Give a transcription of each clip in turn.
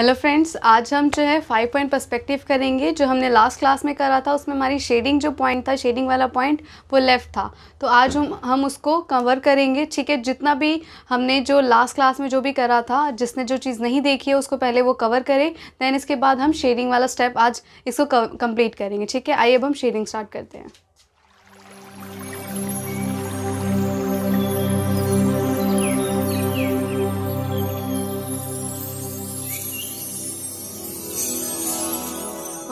Hello friends आज हम जो है फाइव पॉइंट पर्सपेक्टिव करेंगे, जो हमने लास्ट क्लास में करा था, उसमें हमारी शेडिंग जो पॉइंट था शेडिंग वाला पॉइंट वो लेफ़्ट था। तो आज हम हम उसको कवर करेंगे। ठीक है, जितना भी हमने जो लास्ट क्लास में जो भी करा था, जिसने जो चीज़ नहीं देखी है, उसको पहले वो कवर करें दैन इसके बाद हम शेडिंग वाला स्टेप आज इसको कंप्लीट करेंगे। ठीक है, आइए अब हम शेडिंग स्टार्ट करते हैं।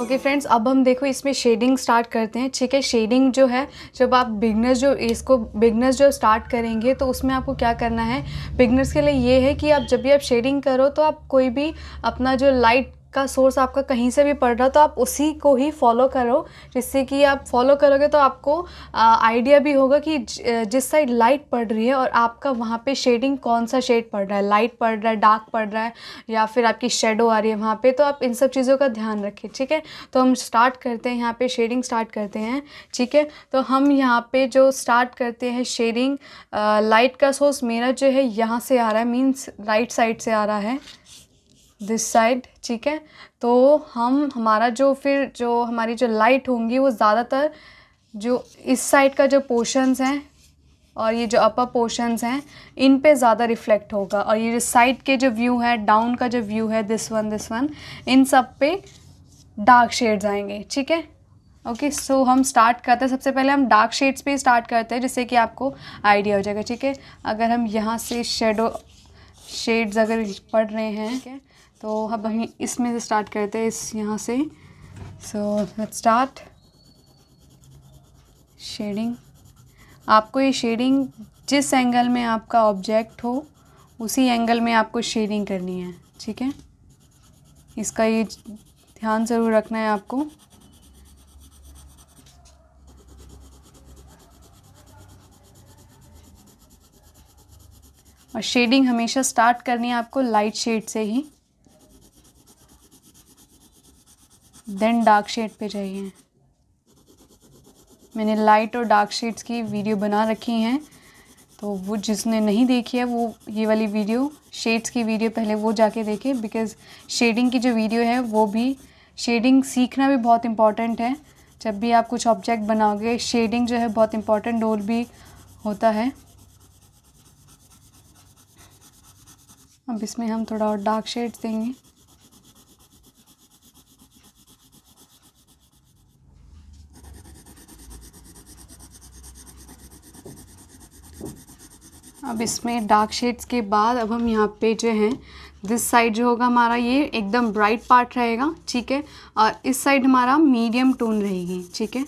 ओके फ्रेंड्स अब हम देखो, इसमें शेडिंग स्टार्ट करते हैं। ठीक है शेडिंग जो है, जब आप बिगनर्स जो, इसको बिगनर्स जो स्टार्ट करेंगे तो उसमें आपको क्या करना है? बिगनर्स के लिए ये है कि आप जब भी आप शेडिंग करो तो आप कोई भी अपना जो लाइट का सोर्स आपका कहीं से भी पड़ रहा तो आप उसी को ही फॉलो करो। जिससे कि आप फॉलो करोगे तो आपको आइडिया भी होगा कि जिस साइड लाइट पड़ रही है और आपका वहाँ पे शेडिंग कौन सा शेड पड़ रहा है? लाइट पड़ रहा है डार्क पड़ रहा है, या फिर आपकी शेडो आ रही है वहाँ पे तो आप इन सब चीज़ों का ध्यान रखें ठीक है? तो हम स्टार्ट करते हैं, यहाँ पर शेडिंग स्टार्ट करते हैं, ठीक है? तो हम यहाँ पर जो स्टार्ट करते हैं शेडिंग लाइट का सोर्स मेरा जो है यहाँ से आ रहा है मीन्स राइट साइड से आ रहा है। दिस साइड ठीक है? तो हम, हमारा जो फिर जो हमारी जो लाइट होंगी वो ज़्यादातर जो इस साइड का जो पोर्शंस हैं और ये जो अपर पोर्शंस हैं, इन पे ज़्यादा रिफ्लेक्ट होगा। और ये जो साइड के जो व्यू है डाउन का जो व्यू है दिस वन दिस वन इन सब पे डार्क शेड्स आएँगे, ठीक है? ओके सो हम स्टार्ट करते हैं। सबसे पहले हम डार्क शेड्स पे स्टार्ट करते हैं, जिससे कि आपको आइडिया हो जाएगा, ठीक है? अगर हम यहाँ से शेडो शेड्स अगर पढ़ रहे हैं, ठीक है? तो हम इसमें से स्टार्ट करते हैं, इस यहाँ से। सो लेट स्टार्ट शेडिंग आपको ये शेडिंग जिस एंगल में आपका ऑब्जेक्ट हो, उसी एंगल में आपको शेडिंग करनी है, ठीक है? इसका ये ध्यान ज़रूर रखना है आपको। और शेडिंग हमेशा स्टार्ट करनी है आपको लाइट शेड से ही। देन डार्क शेड पे जाइए। मैंने लाइट और डार्क शेड्स की वीडियो बना रखी हैं। तो वो जिसने नहीं देखी है, वो ये वाली वीडियो शेड्स की वीडियो पहले वो जाके देखे बिकॉज़ शेडिंग की जो वीडियो है, वो भी शेडिंग सीखना भी बहुत इंपॉर्टेंट है। जब भी आप कुछ ऑब्जेक्ट बनाओगे शेडिंग जो है बहुत इंपॉर्टेंट रोल भी होता है। अब इसमें हम थोड़ा और डार्क शेड्स देंगे। अब इसमें डार्क शेड्स के बाद अब हम यहाँ पे जो हैं दिस साइड जो होगा हमारा, ये एकदम ब्राइट पार्ट रहेगा, ठीक है? और इस साइड हमारा मीडियम टोन रहेगी, ठीक है?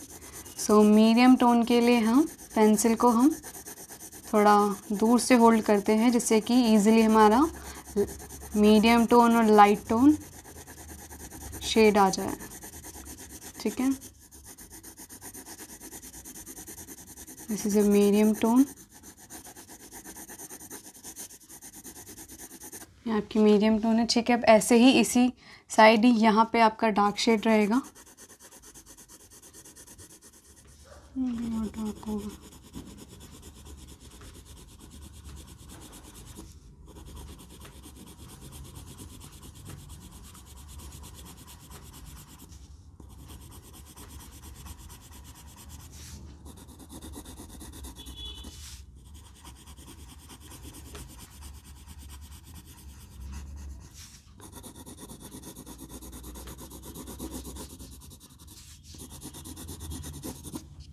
सो मीडियम टोन के लिए हम पेंसिल को हम थोड़ा दूर से होल्ड करते हैं, जिससे कि इजीली हमारा मीडियम टोन और लाइट टोन शेड आ जाए, ठीक है? This is a medium tone ये आपकी मीडियम टोन है ठीक है अब ऐसे ही इसी साइड ही यहाँ पे आपका डार्क शेड रहेगा डार्क होगा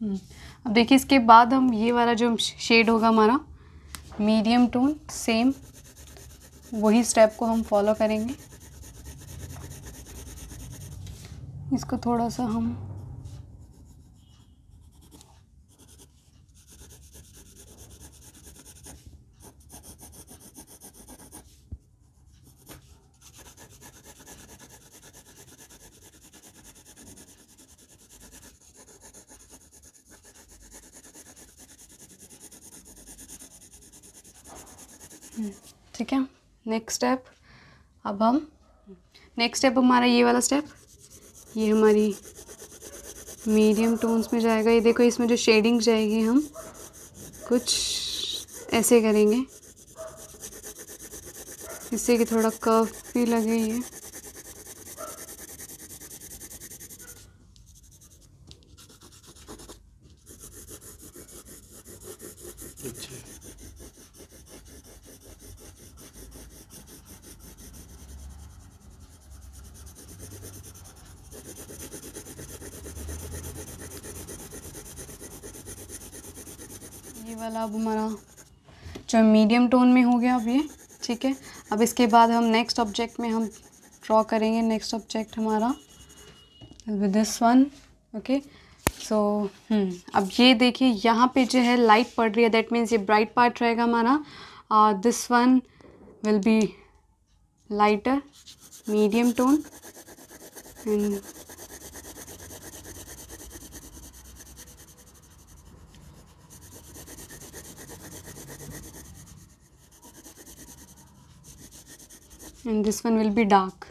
अब देखिए, इसके बाद हम ये वाला जो शेड होगा हमारा मीडियम टोन सेम वही स्टेप को हम फॉलो करेंगे। इसको थोड़ा सा हम ठीक है? नेक्स्ट स्टेप अब हम नेक्स्ट स्टेप हमारा ये वाला स्टेप ये हमारी मीडियम टोन्स में जाएगा। ये देखो, इसमें जो शेडिंग जाएगी हम, कुछ ऐसे करेंगे। इससे कि थोड़ा कर्व भी लगे ये। वाला अब हमारा जो मीडियम टोन में हो गया अब ये, ठीक है? अब इसके बाद हम नेक्स्ट ऑब्जेक्ट में हम ड्रॉ करेंगे। नेक्स्ट ऑब्जेक्ट हमारा with this one okay so अब ये देखिए, यहाँ पे जो है लाइट पड़ रही है। दैट मीन्स ये ब्राइट पार्ट रहेगा हमारा। और this one will be lighter medium tone and and this one will be dark.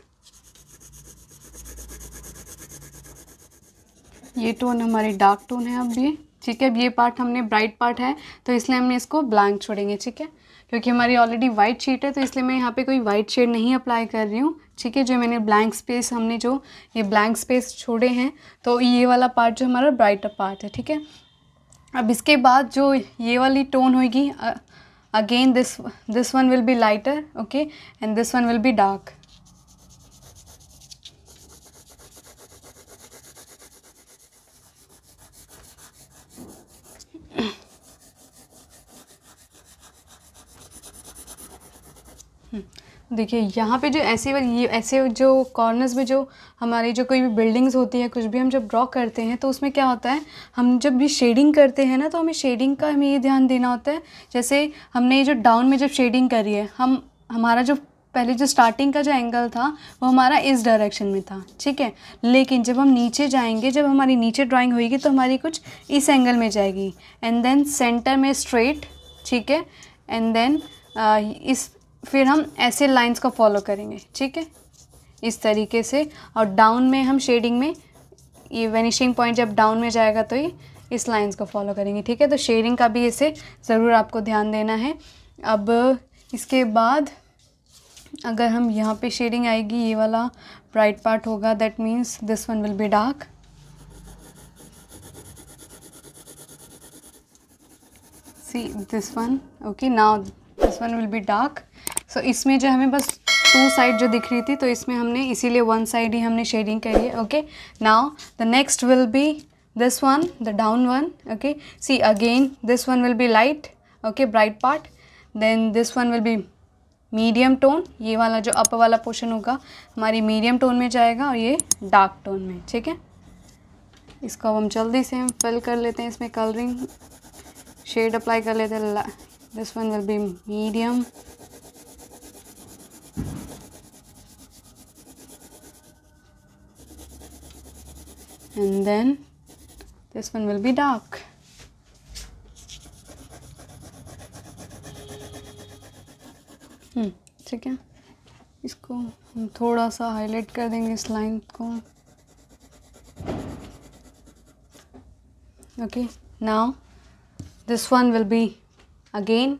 ये टोन हमारे डार्क टोन है अब ये ठीक है, अब ये पार्ट हमने ब्राइट पार्ट है तो इसलिए हमने इसको ब्लैंक छोड़ेंगे, ठीक है? क्योंकि हमारी ऑलरेडी वाइट शीट है तो इसलिए मैं यहाँ पे कोई वाइट शेड नहीं अप्लाई कर रही हूँ। ठीक है, जो मैंने ब्लैंक स्पेस हमने जो ये ब्लैंक स्पेस छोड़े हैं तो ये वाला पार्ट जो हमारा ब्राइट पार्ट है, ठीक है? अब इसके बाद जो ये वाली टोन होगी again this this one will be lighter okay? And this one will be dark देखिए, यहाँ पे जो ऐसे ये ऐसे जो कॉर्नर्स में जो हमारी जो कोई भी बिल्डिंग्स होती है, कुछ भी हम जब ड्रॉ करते हैं तो उसमें क्या होता है? हम जब भी शेडिंग करते हैं ना तो हमें शेडिंग का हमें ये ध्यान देना होता है। जैसे हमने ये जो डाउन में जब शेडिंग करी है, हम, हमारा जो पहले जो स्टार्टिंग का जो एंगल था, वो हमारा इस डायरेक्शन में था, ठीक है? लेकिन जब हम नीचे जाएँगे, जब हमारी नीचे ड्राइंग होगी तो हमारी कुछ इस एंगल में जाएगी। एंड देन सेंटर में स्ट्रेट ठीक है? एंड देन इस फिर हम ऐसे लाइंस को फॉलो करेंगे, ठीक है? इस तरीके से। और डाउन में हम शेडिंग में, ये वेनिशिंग पॉइंट जब डाउन में जाएगा तो ये इस लाइंस को फॉलो करेंगे, ठीक है? तो शेडिंग का भी इसे ज़रूर आपको ध्यान देना है। अब इसके बाद अगर हम यहाँ पे शेडिंग आएगी, ये वाला ब्राइट पार्ट होगा that means this one will be dark see this one okay now this one will be dark so इसमें जो हमें बस टू साइड जो दिख रही थी तो इसमें हमने इसीलिए वन साइड ही हमने शेडिंग करी है okay now the next will be this one the down one okay see again this one will be light okay bright part then this one will be medium tone ये वाला जो अपर वाला portion होगा, हमारी medium tone में जाएगा और ये डार्क टोन में, ठीक है? इसको अब हम जल्दी से हम फिल कर लेते हैं इसमें कलरिंग शेड अप्लाई कर लेते हैं. This one will be medium and then this one will be dark. Hmm, ठीक है। इसको हम थोड़ा सा हाईलाइट कर देंगे इस लाइन को। Okay now this one will be again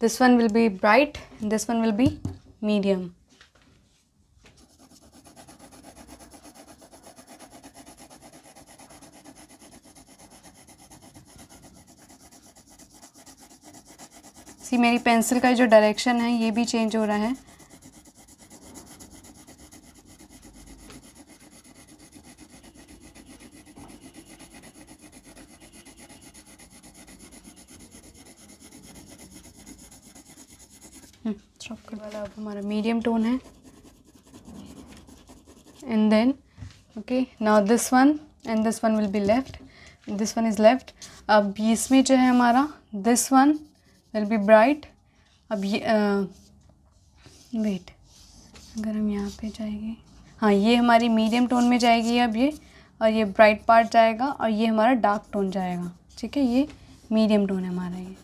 this one will be bright this one will be medium see मेरी पेंसिल का जो डायरेक्शन है ये भी चेंज हो रहा है। हम्म, वाला अब हमारा मीडियम टोन है। And then okay now this one and this one will be left this one is left अब इसमें जो है हमारा this one will be bright अब ये वेट अगर हम यहाँ पे जाएँगे। हाँ ये हमारी मीडियम टोन में जाएगी अब ये, और ये ब्राइट पार्ट जाएगा, और ये हमारा डार्क टोन जाएगा। ठीक है, ये मीडियम टोन है हमारा ये।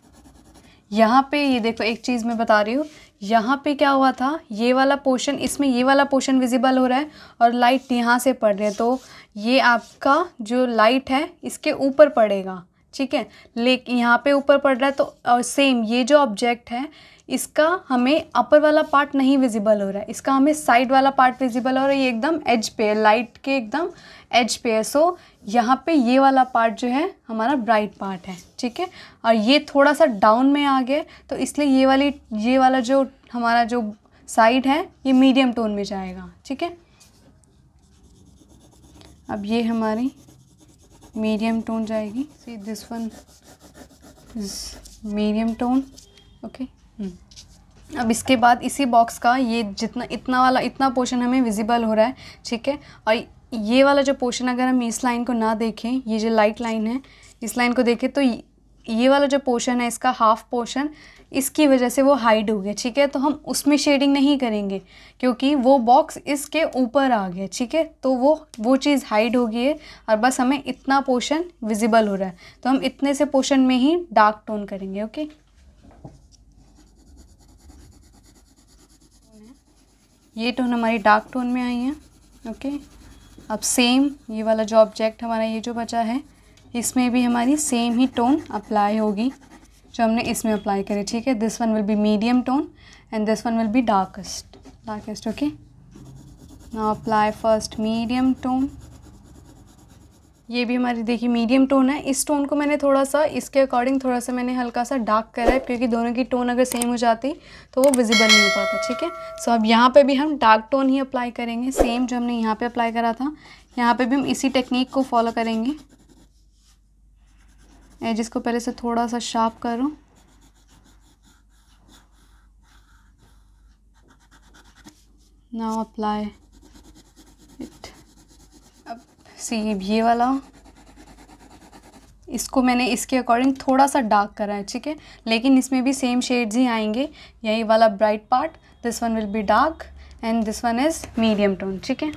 यहाँ पे, ये देखो, एक चीज़ मैं बता रही हूँ। यहाँ पे क्या हुआ था? ये वाला पोर्शन इसमें ये वाला पोर्शन विजिबल हो रहा है, और लाइट यहाँ से पड़ रही है। तो ये आपका जो लाइट है, इसके ऊपर पड़ेगा। ठीक है? लेकिन यहाँ पे ऊपर पड़ रहा है तो सेम ये जो ऑब्जेक्ट है, इसका हमें अपर वाला पार्ट नहीं विजिबल हो रहा है। इसका हमें साइड वाला पार्ट विजिबल हो रहा है, ये एकदम एज पे है लाइट के एकदम एज पे है। सो यहाँ पे ये वाला पार्ट जो है, हमारा ब्राइट पार्ट है, ठीक है? और ये थोड़ा सा डाउन में आ गया तो इसलिए ये वाली, ये वाला जो हमारा जो साइड है, ये मीडियम टोन में जाएगा, ठीक है? अब ये हमारी मीडियम टोन जाएगी। See this one is medium tone okay अब इसके बाद इसी बॉक्स का ये जितना इतना वाला इतना पोर्शन हमें विजिबल हो रहा है ठीक है? और ये वाला जो पोर्शन अगर हम इस लाइन को ना देखें ये जो लाइट लाइन है इस लाइन को देखें तो ये वाला जो पोर्शन है इसका हाफ़ पोर्शन इसकी वजह से वो हाइड हो गया, ठीक है? तो हम उसमें शेडिंग नहीं करेंगे, क्योंकि वो बॉक्स इसके ऊपर आ गया, ठीक है? तो वो वो चीज़ हाइड हो गई है और बस हमें इतना पोर्शन विजिबल हो रहा है। तो हम इतने से पोर्शन में ही डार्क टोन करेंगे ओके ये टोन हमारी डार्क टोन में आई है ओके अब सेम ये वाला जो ऑब्जेक्ट हमारा, ये जो बचा है, इसमें भी हमारी सेम ही टोन अप्लाई होगी। जो हमने इसमें अप्लाई करी, ठीक है? This one will be medium tone and this one will be darkest darkest okay now apply first medium tone ये भी हमारी, देखिए मीडियम टोन है। इस टोन को मैंने थोड़ा सा, इसके अकॉर्डिंग थोड़ा सा मैंने हल्का सा डार्क करा है, क्योंकि दोनों की टोन अगर सेम हो जाती तो वो विजिबल नहीं हो पाता, ठीक है? सो अब यहाँ पे भी हम डार्क टोन ही अप्लाई करेंगे सेम जो हमने यहाँ पे अप्लाई करा था। यहाँ पे भी हम इसी टेक्निक को फॉलो करेंगे। एजिस को पहले से थोड़ा सा शार्प करो। नाउ अप्लाई इट अब सी ये वाला। इसको मैंने इसके अकॉर्डिंग थोड़ा सा डार्क करा है, ठीक है? लेकिन इसमें भी सेम शेड्स ही आएँगे। यही वाला bright part this one will be dark and this one is medium tone ठीक है?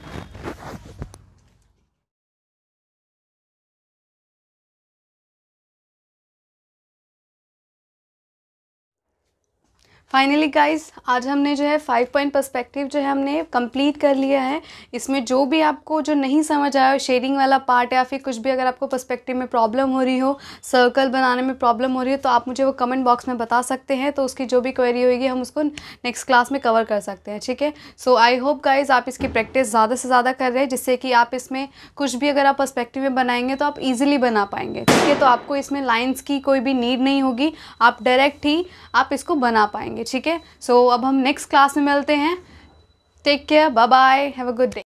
फाइनली गाइस आज हमने जो है फाइव पॉइंट पर्सपेक्टिव जो है हमने कंप्लीट कर लिया है। इसमें जो भी आपको जो नहीं समझ आया शेडिंग वाला पार्ट या फिर कुछ भी अगर आपको पर्सपेक्टिव में प्रॉब्लम हो रही हो सर्कल बनाने में प्रॉब्लम हो रही हो तो आप मुझे वो कमेंट बॉक्स में बता सकते हैं तो उसकी जो भी क्वेरी होगी हम उसको नेक्स्ट क्लास में कवर कर सकते हैं, ठीक है? सो आई होप गाइज़ आप इसकी प्रैक्टिस ज़्यादा से ज़्यादा कर रहे हैं, जिससे कि आप इसमें कुछ भी अगर आप पर्सपेक्टिव में बनाएँगे तो आप ईजिली बना पाएँगे, ठीक है? तो आपको इसमें लाइन्स की कोई भी नीड नहीं होगी, आप डायरेक्ट ही आप इसको बना पाएँगे ठीक है? सो अब हम नेक्स्ट क्लास में मिलते हैं। Take care bye bye have a good day